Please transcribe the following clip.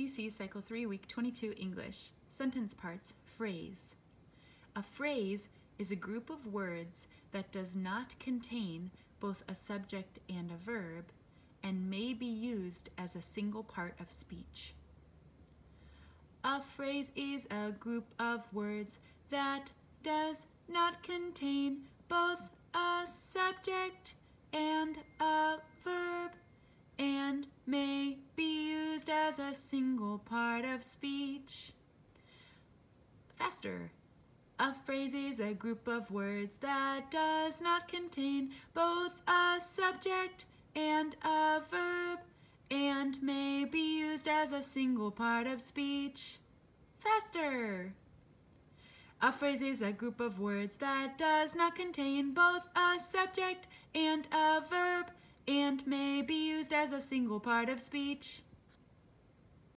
SDC Cycle 3, Week 22 English. Sentence parts Phrase. A phrase is a group of words that does not contain both a subject and a verb and may be used as a single part of speech. A phrase is a group of words that does not contain both a subject and a as a single part of speech. Faster. A phrase is a group of words that does not contain both a subject and a verb and may be used as a single part of speech. Faster! A phrase is a group of words that does not contain both a subject and a verb and may be used as a single part of speech.